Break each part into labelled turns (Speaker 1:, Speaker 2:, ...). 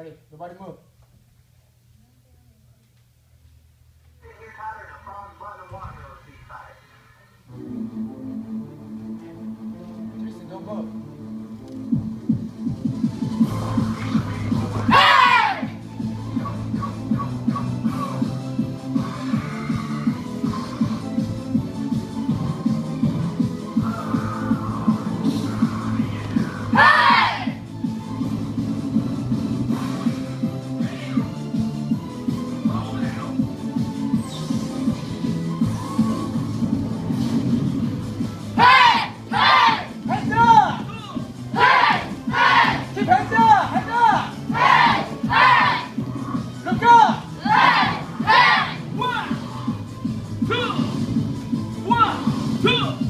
Speaker 1: Ready? Everybody move. Hey! Ah!
Speaker 2: Two!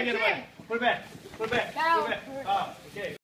Speaker 2: Put it back. Put it back. Put it back. Put it back. Ah, okay.